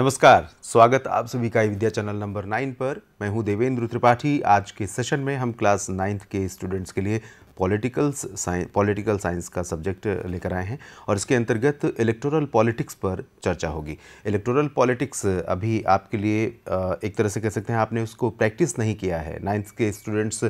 नमस्कार, स्वागत आप सभी का विद्या चैनल नंबर नाइन पर। मैं हूँ देवेंद्र त्रिपाठी। आज के सेशन में हम क्लास नाइन्थ के स्टूडेंट्स के लिए पॉलिटिकल साइंस पॉलिटिकल साइंस का सब्जेक्ट लेकर आए हैं और इसके अंतर्गत इलेक्टोरल पॉलिटिक्स पर चर्चा होगी। इलेक्टोरल पॉलिटिक्स अभी आपके लिए एक तरह से कह सकते हैं आपने उसको प्रैक्टिस नहीं किया है। नाइन्थ के स्टूडेंट्स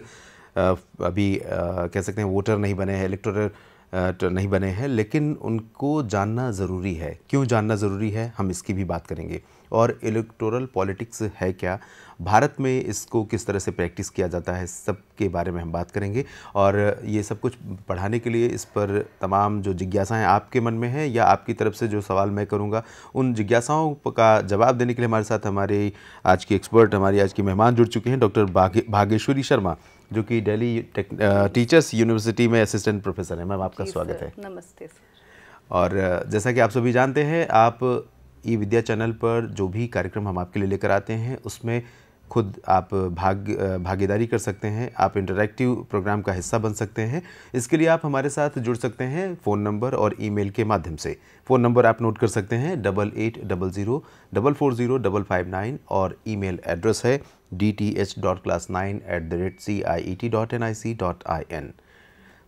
अभी कह सकते हैं वोटर नहीं बने हैं। इलेक्टोरल तो नहीं बने हैं लेकिन उनको जानना ज़रूरी है। क्यों जानना ज़रूरी है? हम इसकी भी बात करेंगे। और इलेक्टोरल पॉलिटिक्स है क्या? भारत में इसको किस तरह से प्रैक्टिस किया जाता है सब के बारे में हम बात करेंगे। और ये सब कुछ पढ़ाने के लिए इस पर तमाम जो जिज्ञासाएँ आपके मन में हैं या आपकी तरफ़ से जो सवाल मैं करूँगा उन जिज्ञासाओं का जवाब देने के लिए हमारे साथ हमारे आज की एक्सपर्ट हमारी आज की मेहमान जुड़ चुके हैं डॉक्टर भागे, भागेश्वरी शर्मा। जो कि दिल्ली टीचर्स यूनिवर्सिटी में असिस्टेंट प्रोफेसर हैं। मैम आपका स्वागत है। नमस्ते और जैसा कि आप सभी जानते हैं आप ई विद्या चैनल पर जो भी कार्यक्रम हम आपके लिए लेकर आते हैं उसमें खुद आप भाग भागीदारी कर सकते हैं आप इंटरैक्टिव प्रोग्राम का हिस्सा बन सकते हैं। इसके लिए आप हमारे साथ जुड़ सकते हैं फ़ोन नंबर और ईमेल के माध्यम से। फ़ोन नंबर आप नोट कर सकते हैं double eight double zero double four zero double five nine और ईमेल एड्रेस है। D T H dot class nine at the rate C I E T dot N I C dot I N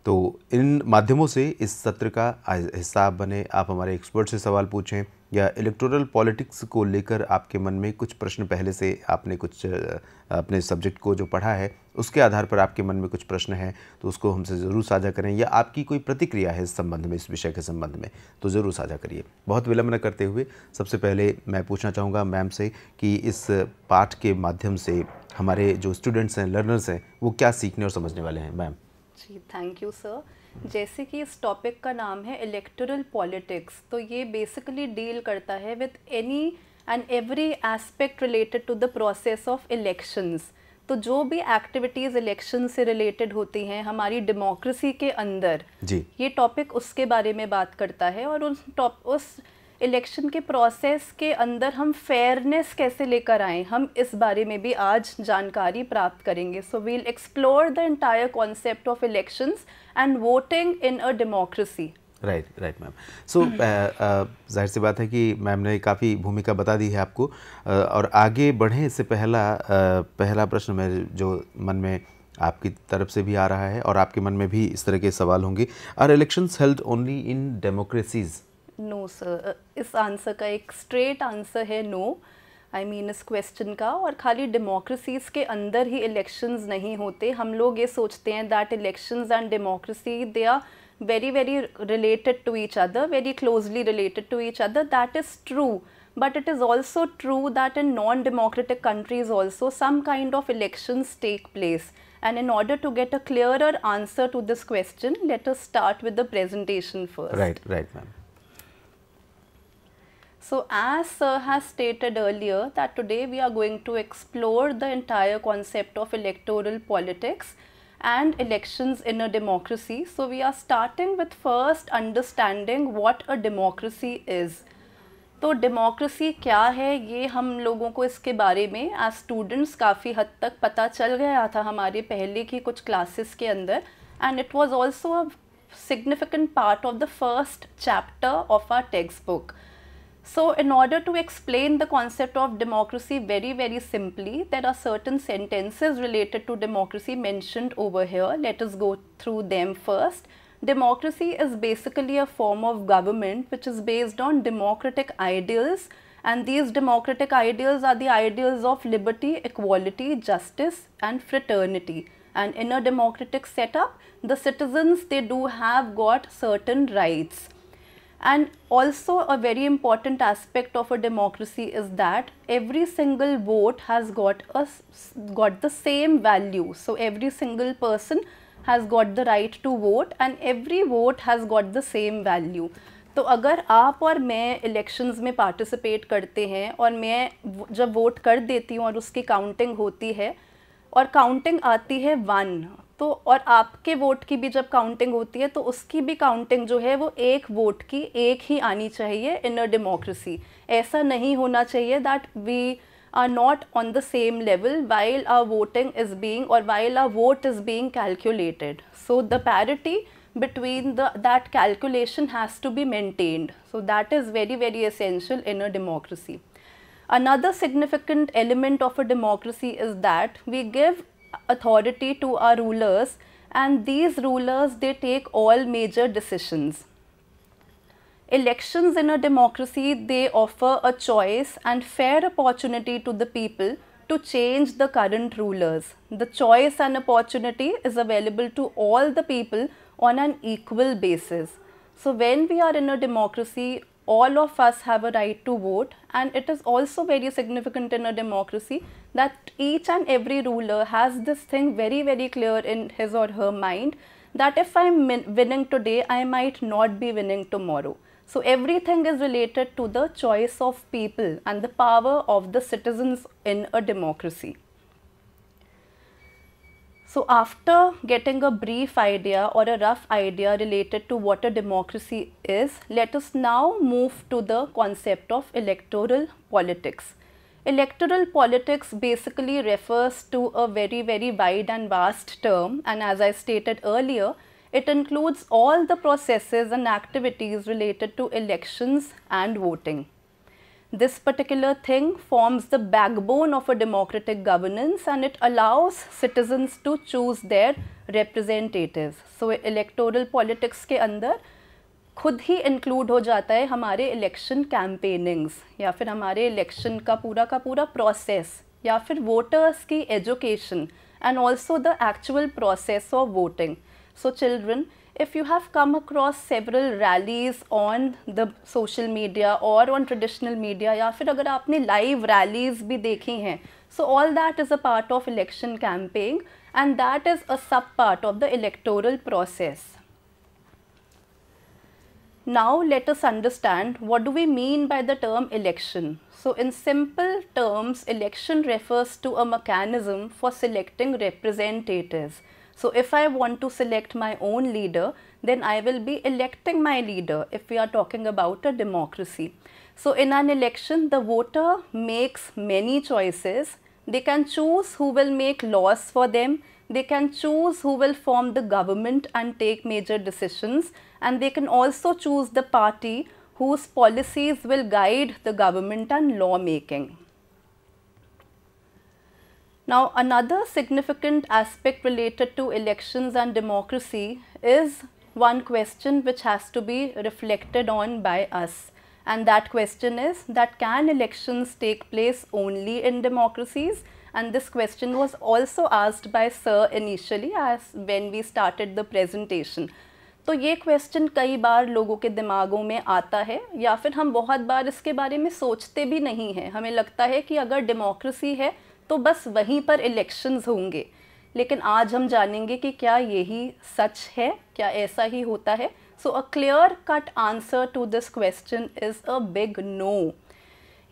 तो इन माध्यमों से इस सत्र का हिस्सा बने, आप हमारे एक्सपर्ट से सवाल पूछें या इलेक्टोरल पॉलिटिक्स को लेकर आपके मन में कुछ प्रश्न पहले से आपने कुछ, अपने सब्जेक्ट को जो पढ़ा है उसके आधार पर आपके मन में कुछ प्रश्न है तो उसको हमसे ज़रूर साझा करें या आपकी कोई प्रतिक्रिया है इस संबंध में, इस विषय के संबंध में तो ज़रूर साझा करिए। बहुत विलंब न करते हुए सबसे पहले मैं पूछना चाहूँगा मैम से कि इस पाठ के माध्यम से हमारे जो स्टूडेंट्स हैं, लर्नर्स हैं, वो क्या सीखने और समझने वाले हैं, ma'am? Ji, thank you sir. जैसे कि इस टॉपिक का नाम है इलेक्टोरल पॉलिटिक्स तो ये बेसिकली डील करता है with any and every aspect related to the process of elections. तो जो भी एक्टिविटीज़ इलेक्शन से रिलेटेड होती हैं हमारी डेमोक्रेसी के अंदर जी। ये टॉपिक उसके बारे में बात करता है और उस टॉप उस इलेक्शन के प्रोसेस के अंदर हम फेयरनेस कैसे लेकर आए हम इस बारे में भी आज जानकारी प्राप्त करेंगे। So we'll explore the entire concept of elections and voting in a democracy right right ma'am so ज़ाहिर सी बात है कि मैम ने काफ़ी भूमिका बता दी है आपको uh, और आगे बढ़ें इससे पहला uh, पहला प्रश्न मेरे जो मन में आपकी तरफ़ से भी आ रहा है और आपके मन में भी इस तरह के सवाल होंगे। Are elections held only in democracies no sir इस आंसर का एक स्ट्रेट आंसर है नो आई मीन इस क्वेश्चन का और खाली डेमोक्रेसीज़ के अंदर ही इलेक्शंस नहीं होते। हम लोग ये सोचते हैं that elections and democracy they are very very related to each other very closely related to each other that is true. But it is also true that in non democratic countries also some kind of elections take place. And in order to get a clearer answer to this question let us start with the presentation first. Right right ma'am. So as Sir has stated earlier that today we are going to explore the entire concept of electoral politics and elections in a democracy. So, we are starting with first understanding what a democracy is. तो democracy क्या है ये हम लोगों को इसके बारे में एज स्टूडेंट्स काफ़ी हद तक पता चल गया था हमारे पहले की कुछ क्लासेस के अंदर and it was also a significant part of the first chapter of our textbook So in order to explain the concept of democracy very very simply, there are certain sentences related to democracy mentioned over here. Let us go through them first. Democracy is basically a form of government which is based on democratic ideals and these democratic ideals are the ideals of liberty, equality, justice and fraternity. And in a democratic setup, the citizens they do have got certain rights and also a very important aspect of a democracy is that every single vote has got a got the same value so every single person has got the right to vote and every vote has got the same value तो अगर आप और मैं elections में participate करते हैं और मैं जब वोट कर देती हूँ और उसकी काउंटिंग होती है और काउंटिंग आती है वन तो और आपके वोट की भी जब काउंटिंग होती है तो उसकी भी काउंटिंग जो है वो एक वोट की एक ही आनी चाहिए इन अ डेमोक्रेसी ऐसा नहीं होना चाहिए that we are not on the same level while our voting is being और while our vote is being calculated so the parity between the that calculation has to be maintained so that is very very essential in a democracy another significant element of a democracy is that we give authority to our rulers and these rulers they take all major decisions. Elections in a democracy they offer a choice and fair opportunity to the people to change the current rulers. The choice and opportunity is available to all the people on an equal basis. So when we are in a democracy, all of us have a right to vote and it is also very significant in a democracy that each and every ruler has this thing very very clear in his or her mind that if I am winning today, I might not be winning tomorrow. So everything is related to the choice of people and the power of the citizens in a democracy. So after getting a brief idea or a rough idea related to what a democracy is, let us now move to the concept of electoral politics. Electoral politics basically refers to a very very wide and vast term and as I stated earlier, it includes all the processes and activities related to elections and voting This particular thing forms the backbone of a democratic governance and it allows citizens to choose their representatives. So electoral politics के अंदर खुद ही include हो जाता है हमारे election कैंपेनिंग्स या फिर हमारे इलेक्शन का पूरा का पूरा प्रोसेस या फिर वोटर्स की education and also the actual process of voting So children, if you have come across several rallies on the social media or on traditional media या फिर अगर आपने live rallies भी देखी हैं so all that is a part of election campaign and that is a sub part of the electoral process. Now let us understand what do we mean by the term election. So in simple terms, election refers to a mechanism for selecting representatives so if I want to select my own leader, then I will be electing my leader if we are talking about a democracy. So in an election, the voter makes many choices. They can choose who will make laws for them. They can choose who will form the government and take major decisions. And they can also choose the party whose policies will guide the government and lawmaking. Now another significant aspect related to elections and democracy is one question which has to be reflected on by us and that question is that can elections take place only in democracies and this question was also asked by sir initially as when we started the presentation. तो ये question कई बार लोगों के दिमागों में आता है या फिर हम बहुत बार इसके बारे में सोचते भी नहीं हैं हमें लगता है कि अगर डेमोक्रेसी है तो बस वहीं पर इलेक्शंस होंगे। लेकिन आज हम जानेंगे कि क्या यही सच है, क्या ऐसा ही होता है। So a clear cut answer to this question is a big no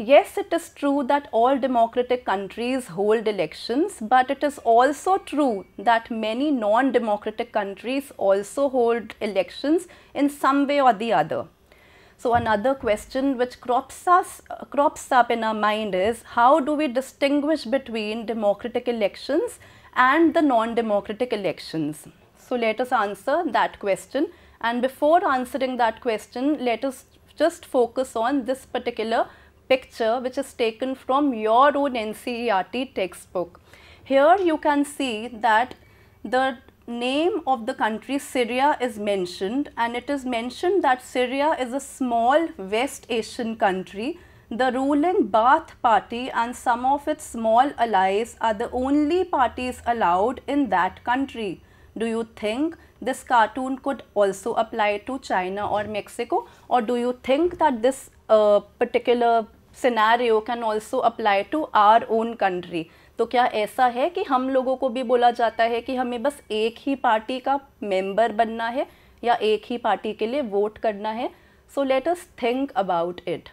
yes it is true that all democratic countries hold elections but it is also true that many non democratic countries also hold elections in some way और the other so another question which crops, us, crops up in our mind is how do we distinguish between democratic elections and the non-democratic elections? So let us answer that question and before answering that question let us just focus on this particular picture which is taken from your own NCERT textbook. Here you can see that the name of the country Syria is mentioned and it is mentioned that Syria is a small West Asian country. The ruling Baath party and some of its small allies are the only parties allowed in that country. Do you think this cartoon could also apply to China or Mexico or do you think that this uh, particular scenario can also apply to our own country? तो क्या ऐसा है कि हम लोगों को भी बोला जाता है कि हमें बस एक ही पार्टी का मेंबर बनना है या एक ही पार्टी के लिए वोट करना है? So let us think about it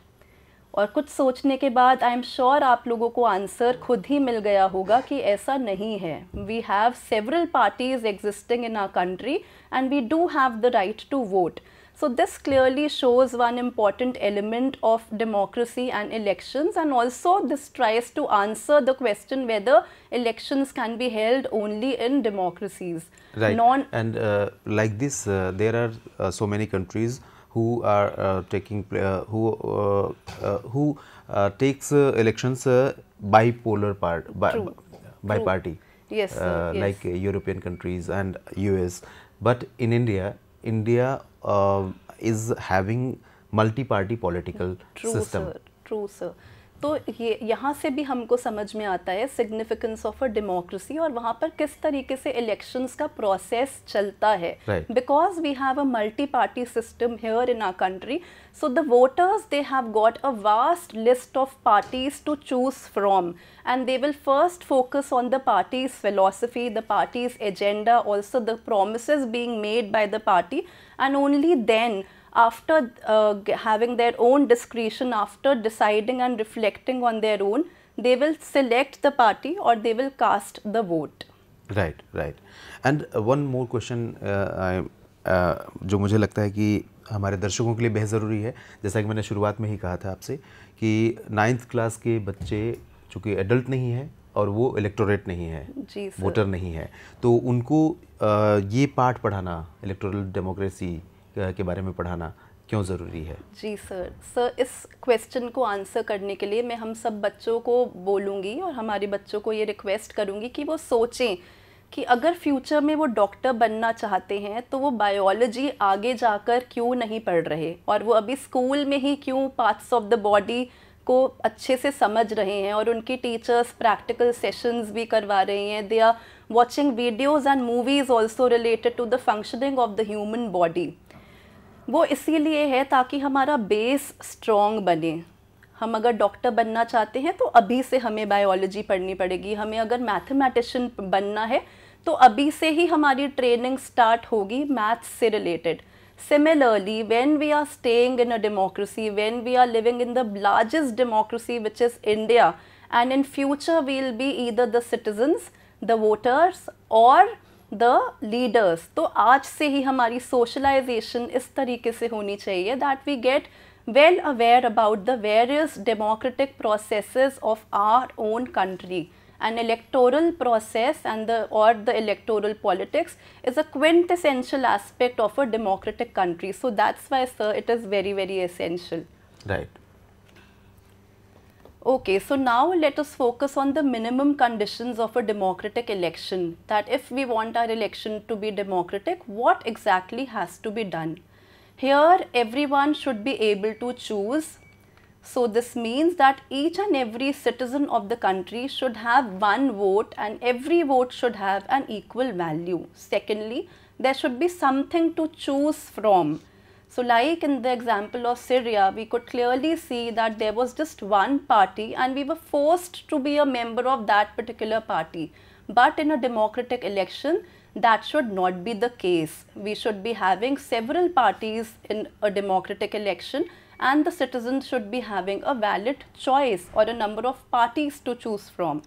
और कुछ सोचने के बाद आई एम श्योर आप लोगों को आंसर खुद ही मिल गया होगा कि ऐसा नहीं है। We have several parties existing in our country and we do have the right to vote So this clearly shows one important element of democracy and elections and also this tries to answer the question whether elections can be held only in democracies. Right. Non and uh, like this uh, there are uh, so many countries who are uh, taking uh, who uh, who uh, takes uh, elections uh, bipolar part by, True. by True. party Yes, uh, Yes. like uh, European countries and US but in India India uh, is having multi-party political true, system. Sir. True, sir. तो ये यहाँ से भी हमको समझ में आता है सिग्निफिकेंस ऑफ़ अ डेमोक्रेसी और वहाँ पर किस तरीके से इलेक्शंस का प्रोसेस चलता है। Because we have a multi party system here in our country so the voters they have got a vast list of parties to choose from and they will first focus on the party's philosophy the party's agenda also the promises being made by the party and only then, after uh, having their own discretion, after deciding and reflecting on their own, they will select the party or they will cast the vote. Right, right. And right right and one more question जो मुझे लगता है कि हमारे दर्शकों के लिए बेहद ज़रूरी है जैसा कि मैंने शुरुआत में ही कहा था आपसे कि नाइन्थ क्लास के बच्चे चूँकि एडल्ट नहीं है और वो इलेक्टोरेट नहीं है वोटर नहीं है तो उनको अ, ये पाठ पढ़ाना इलेक्टोरल डेमोक्रेसी के बारे में पढ़ाना क्यों ज़रूरी है? जी, सर। सर, इस क्वेश्चन को आंसर करने के लिए मैं हम सब बच्चों को बोलूँगी और हमारे बच्चों को ये रिक्वेस्ट करूँगी कि वो सोचें कि अगर फ्यूचर में वो डॉक्टर बनना चाहते हैं तो वो बायोलॉजी आगे जाकर क्यों नहीं पढ़ रहे? और वो अभी स्कूल में ही क्यों पार्ट्स ऑफ़ द बॉडी को अच्छे से समझ रहे हैं और उनकी टीचर्स प्रैक्टिकल सेशंस भी करवा रहे हैं? They are watching videos and movies also related to the functioning of the human body वो इसीलिए है ताकि हमारा बेस स्ट्रॉन्ग बने। हम अगर डॉक्टर बनना चाहते हैं तो अभी से हमें बायोलॉजी पढ़नी पड़ेगी। हमें अगर मैथमेटिशियन बनना है तो अभी से ही हमारी ट्रेनिंग स्टार्ट होगी मैथ्स से related similarly when we are staying in a democracy when we are living in the largest democracy which is India and in future we'll be either the citizens, the voters, or the leaders तो आज से ही हमारी socialisation इस तरीके से होनी चाहिए that we get well aware about the various democratic process of our own country and electoral process and और the electoral politics is a quintessential aspect of a democratic country so that's why sir it is very very essential right Okay, so now let us focus on the minimum conditions of a democratic election. That if we want our election to be democratic, what exactly has to be done? Here, everyone should be able to choose. So, this means that each and every citizen of the country should have one vote and every vote should have an equal value. Secondly, there should be something to choose from. So, like in the example of Syria, we could clearly see that there was just one party and we were forced to be a member of that particular party. But in a democratic election, that should not be the case. We should be having several parties in a democratic election and the citizens should be having a valid choice or a number of parties to choose from.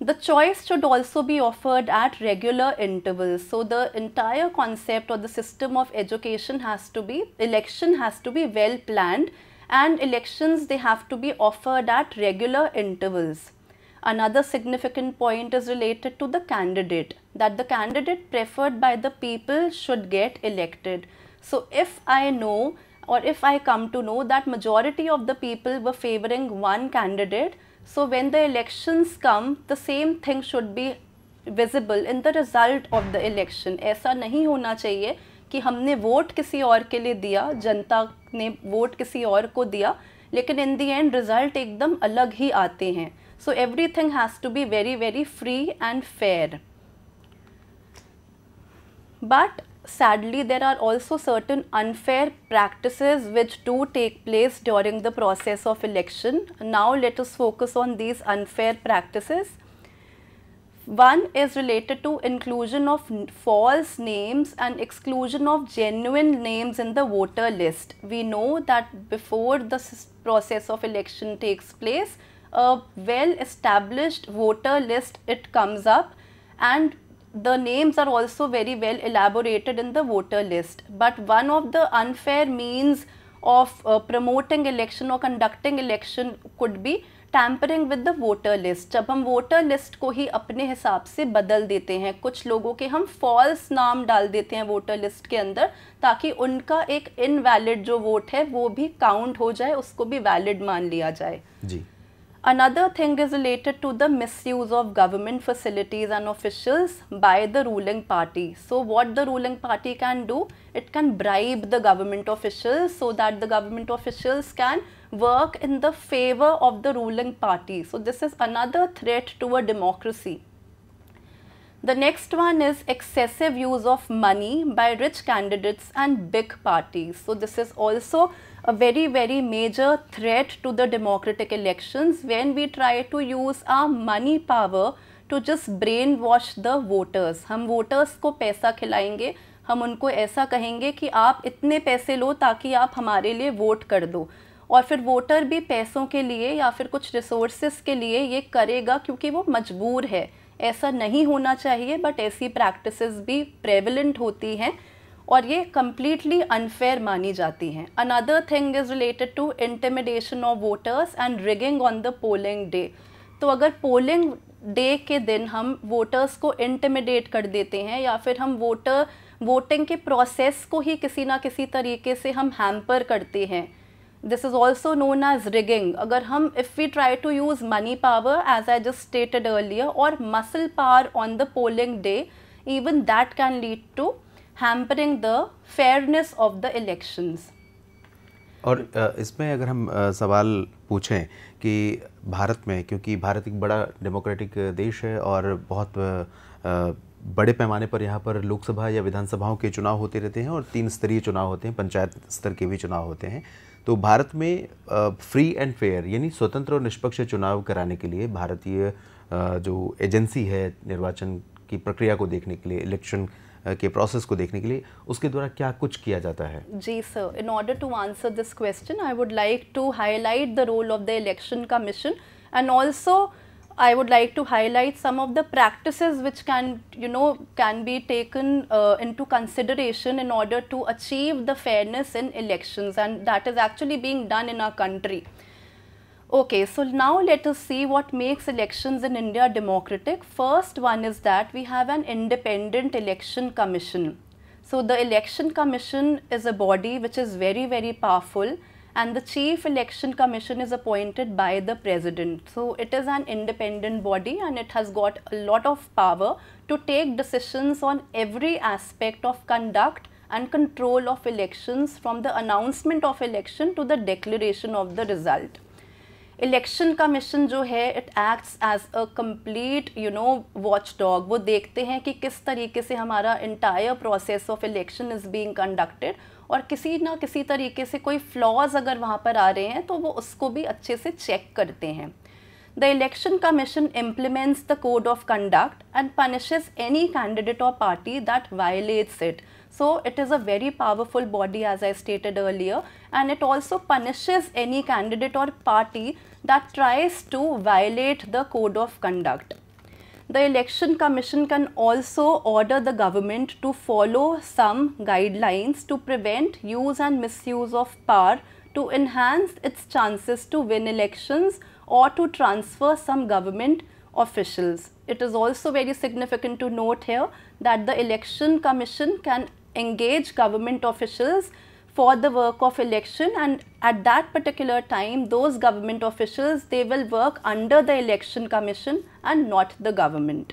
The choice should also be offered at regular intervals. So the entire concept or the system of education has to be, election has to be well planned and elections they have to be offered at regular intervals. Another significant point is related to the candidate that the candidate preferred by the people should get elected. So if I know or if I come to know that majority of the people were favoring one candidate, so when the elections come, the same thing should be visible in the result of the election. ऐसा नहीं होना चाहिए कि हमने vote किसी और के लिए दिया जनता ने वोट किसी और को दिया लेकिन इन दी एंड रिज़ल्ट एकदम अलग ही आते हैं so everything has to be very very free and fair but sadly there are also certain unfair practices which do take place during the process of election. Now let us focus on these unfair practices. One is related to inclusion of false names and exclusion of genuine names in the voter list. We know that before the process of election takes place a well established voter list it comes up and the names are also very well elaborated in the voter list but one of the unfair means of uh, promoting election or conducting election could be tampering with the voter list जब हम voter list को ही अपने हिसाब से बदल देते हैं कुछ लोगों के हम फॉल्स नाम डाल देते हैं वोटर लिस्ट के अंदर ताकि उनका एक इनवैलिड जो वोट है वो भी काउंट हो जाए उसको भी वैलिड मान लिया जाए जी Another thing is related to the misuse of government facilities and officials by the ruling party. So what the ruling party can do, it can bribe the government officials so that the government officials can work in the favor of the ruling party. So this is another threat to a democracy. The next one is excessive use of money by rich candidates and big parties. So this is also a very very major threat to the democratic elections when we try to use our money power to just brainwash the voters. हम voters को पैसा खिलाएँगे हम उनको ऐसा कहेंगे कि आप इतने पैसे लो ताकि आप हमारे लिए वोट कर दो और फिर वोटर भी पैसों के लिए या फिर कुछ रिसोर्सेस के लिए ये करेगा क्योंकि वो मजबूर है ऐसा नहीं होना चाहिए बट ऐसी प्रैक्टिसेस भी प्रेवलेंट होती हैं और ये कम्प्लीटली अनफेयर मानी जाती हैं। Another thing is related to intimidation of voters and rigging on the polling day तो अगर पोलिंग डे के दिन हम वोटर्स को इंटिमिडेट कर देते हैं या फिर हम वोटर वोटिंग के प्रोसेस को ही किसी ना किसी तरीके से हम हैम्पर करते हैं this is also known as rigging अगर हम if we try to use money power as I just stated earlier और muscle power on the polling day even that can lead to hampering the fairness of the elections और इसमें अगर हम सवाल पूछें कि भारत में, क्योंकि भारत एक बड़ा डेमोक्रेटिक देश है और बहुत बड़े पैमाने पर यहाँ पर लोकसभा या विधानसभाओं के चुनाव होते रहते हैं और तीन स्तरीय चुनाव होते हैं, पंचायत स्तर के भी चुनाव होते हैं। तो भारत में फ्री एंड फेयर यानी स्वतंत्र और निष्पक्ष चुनाव कराने के लिए भारतीय जो एजेंसी है निर्वाचन की प्रक्रिया को देखने के लिए इलेक्शन के प्रोसेस को देखने के लिए, उसके द्वारा क्या कुछ किया जाता है? जी sir in order to answer this question I would like to highlight the role of the election commission and also I would like to highlight some of the practices which can, you know, can be taken uh, into consideration in order to achieve the fairness in elections and that is actually being done in our country. Okay, so now let us see what makes elections in India democratic. First one is that we have an independent election commission. So the election commission is a body which is very, very powerful and the chief election commission is appointed by the president. So it is an independent body and it has got a lot of power to take decisions on every aspect of conduct and control of elections from the announcement of election to the declaration of the result. Election commission जो है it acts as a complete you know watchdog वो देखते हैं कि किस तरीके से हमारा entire process of election is being conducted और किसी ना किसी तरीके से कोई फ्लॉज अगर वहाँ पर आ रहे हैं तो वो उसको भी अच्छे से चेक करते हैं। The election commission implements the code of conduct and punishes any candidate और party that violates it so it is a very powerful body as I stated earlier and it also punishes any candidate और party that tries to violate the code of conduct the election commission can also order the government to follow some guidelines to prevent use and misuse of power to enhance its chances to win elections or to transfer some government officials. It is also very significant to note here that the election commission can engage government officials for the work of election and at that particular time those government officials they will work under the election commission and not the government.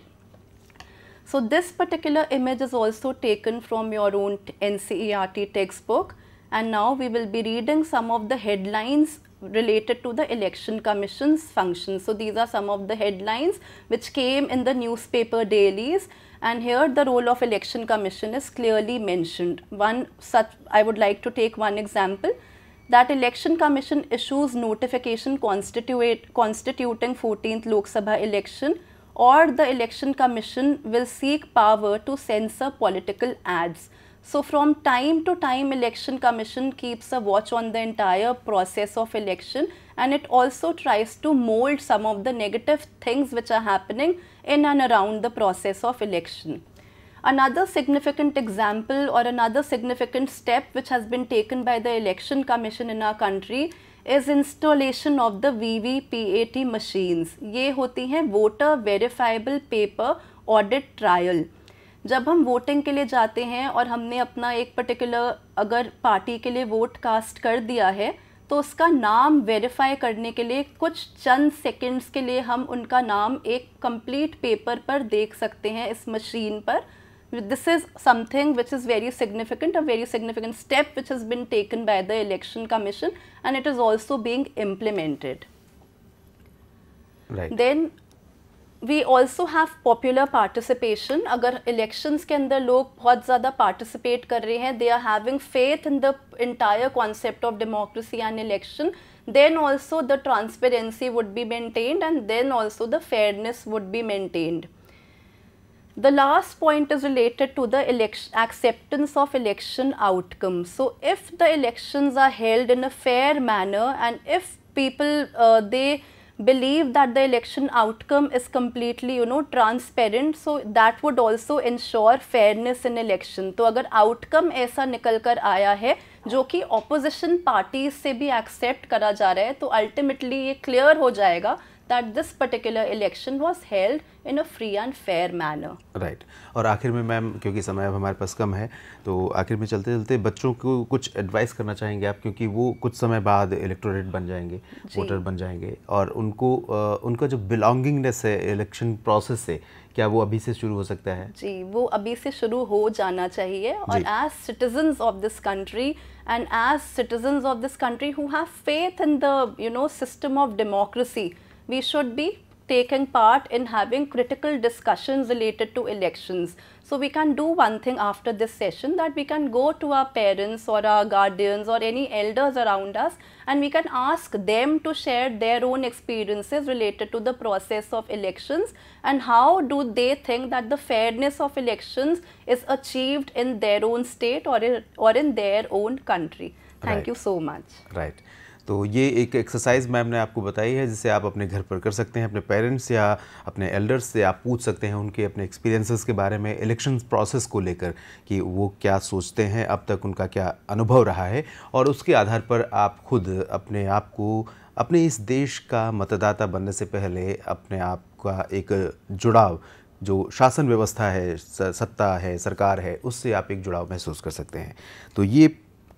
So this particular image is also taken from your own NCERT textbook and now we will be reading some of the headlines related to the election commission's functions. So these are some of the headlines which came in the newspaper dailies and here the role of election commission is clearly mentioned. One such I would like to take one example that election commission issues notification constituting 14th Lok Sabha election or the election commission will seek power to censor political ads. So from time to time election commission keeps a watch on the entire process of election and it also tries to mold some of the negative things which are happening in and around the process of election. Another significant example or another significant step which has been taken by the election commission in our country V V P A T machines ये होती हैं voter verifiable paper audit trial जब हम voting के लिए जाते हैं और हमने अपना एक पर्टिकुलर अगर पार्टी के लिए वोट कास्ट कर दिया है तो उसका नाम वेरीफाई करने के लिए कुछ चंद सेकंड्स के लिए हम उनका नाम एक कंप्लीट पेपर पर देख सकते हैं इस मशीन पर। This is something which is very significant a very significant step which has been taken by the election commission and it is also being implemented then we also have popular participation. अगर elections के अंदर लोग बहुत ज़्यादा participate कर रहे हैं, they are having faith in the entire concept of democracy and election, then also the transparency would be maintained and then also the fairness would be maintained. The last point is related to the election, acceptance of election outcomes. So, if the elections are held in a fair manner and if people uh, they believe that the election outcome is completely you know transparent so that would also ensure fairness in election तो अगर outcome ऐसा निकल कर आया है जो कि opposition parties से भी accept करा जा रहा है तो ultimately ये clear हो जाएगा that this particular election was held in a free and fair manner. Right. और आखिर में मैम क्योंकि समय अब हमारे पास कम है तो आखिर में चलते चलते बच्चों को कुछ एडवाइस करना चाहेंगे आप? क्योंकि वो कुछ समय बाद इलेक्टोरेट बन जाएँगे वोटर बन जाएँगे। और उनको उनका जो बिलोंगिंगनेस है इलेक्शन प्रोसेस से क्या वो अभी से शुरू हो सकता है? जी वो अभी से शुरू हो जाना चाहिए। और as citizens of this country and as citizens of this country who have faith in the you know system of democracy we should be taking part in having critical discussions related to elections. So we can do one thing after this session that we can go to our parents or our guardians or any elders around us and we can ask them to share their own experiences related to the process of elections and how do they think that the fairness of elections is achieved in their own state or in, or in their own country. Thank right. you so much. Right. तो ये एक exercise ma'am ने आपको बताई है, जिसे आप अपने घर पर कर सकते हैं, अपने पेरेंट्स या अपने एल्डर्स से आप पूछ सकते हैं उनके अपने एक्सपीरियंसेस के बारे में इलेक्शन प्रोसेस को लेकर कि वो क्या सोचते हैं, अब तक उनका क्या अनुभव रहा है। और उसके आधार पर आप खुद अपने आप को, अपने इस देश का मतदाता बनने से पहले अपने आप का एक जुड़ाव, जो शासन व्यवस्था है सत्ता है, सरकार है, उससे आप एक जुड़ाव महसूस कर सकते हैं। तो ये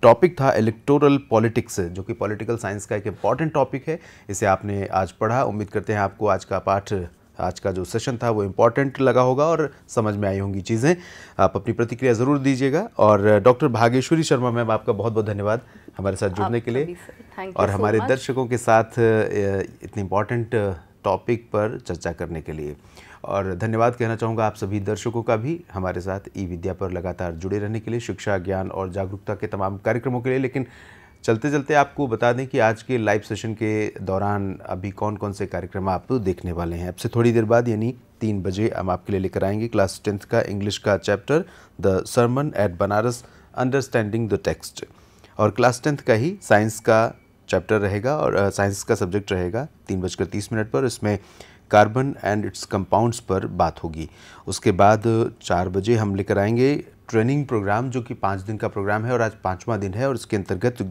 टॉपिक था इलेक्टोरल पॉलिटिक्स जो कि पॉलिटिकल साइंस का एक इंपॉर्टेंट टॉपिक है। इसे आपने आज पढ़ा। उम्मीद करते हैं आपको आज का पाठ आज का जो सेशन था वो इंपॉर्टेंट लगा होगा और समझ में आई होंगी चीज़ें। आप अपनी प्रतिक्रिया ज़रूर दीजिएगा। और डॉक्टर भागेश्वरी शर्मा मैम आपका बहुत बहुत धन्यवाद हमारे साथ जुड़ने के लिए। और हमारे दर्शकों के साथ इतनी इंपॉर्टेंट टॉपिक पर चर्चा करने के लिए। और धन्यवाद कहना चाहूँगा आप सभी दर्शकों का भी हमारे साथ ई विद्या पर लगातार जुड़े रहने के लिए, शिक्षा, ज्ञान और जागरूकता के तमाम कार्यक्रमों के लिए। लेकिन चलते चलते आपको बता दें कि आज के लाइव सेशन के दौरान अभी कौन कौन से कार्यक्रम आप देखने वाले हैं? अब से थोड़ी देर बाद यानी तीन बजे हम आपके लिए लेकर आएँगे क्लास टेंथ का इंग्लिश का chapter the sermon at Benares understanding the text और क्लास टेंथ का ही साइंस का चैप्टर रहेगा और साइंस का सब्जेक्ट रहेगा तीन बजकर तीस मिनट पर, इसमें कार्बन एंड इट्स कंपाउंड्स पर बात होगी। उसके बाद चार बजे हम लेकर आएँगे ट्रेनिंग प्रोग्राम जो कि पाँच दिन का प्रोग्राम है और आज पाँचवा दिन है और इसके अंतर्गत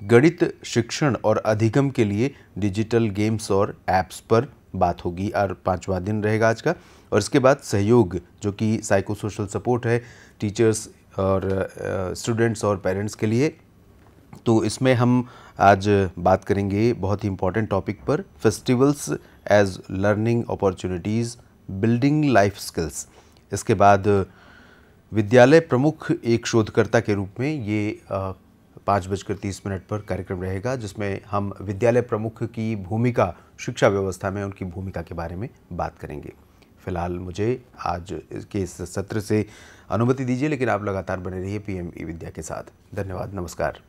गणित, शिक्षण और अधिगम के लिए डिजिटल गेम्स और ऐप्स पर बात होगी। और पाँचवा दिन रहेगा आज का। और इसके बाद सहयोग, जो कि साइको सोशल सपोर्ट है टीचर्स और स्टूडेंट्स और पेरेंट्स के लिए। तो इसमें हम आज बात करेंगे बहुत ही इंपॉर्टेंट टॉपिक पर festivals as learning opportunities building life skills इसके बाद, विद्यालय प्रमुख एक शोधकर्ता के रूप में ये पाँच बजकर तीस मिनट पर कार्यक्रम रहेगा, जिसमें हम विद्यालय प्रमुख की भूमिका, शिक्षा व्यवस्था में उनकी भूमिका के बारे में बात करेंगे। फ़िलहाल मुझे आज के इस सत्र से अनुमति दीजिए, लेकिन आप लगातार बने रहिए पी एम ई विद्या के साथ। धन्यवाद, नमस्कार।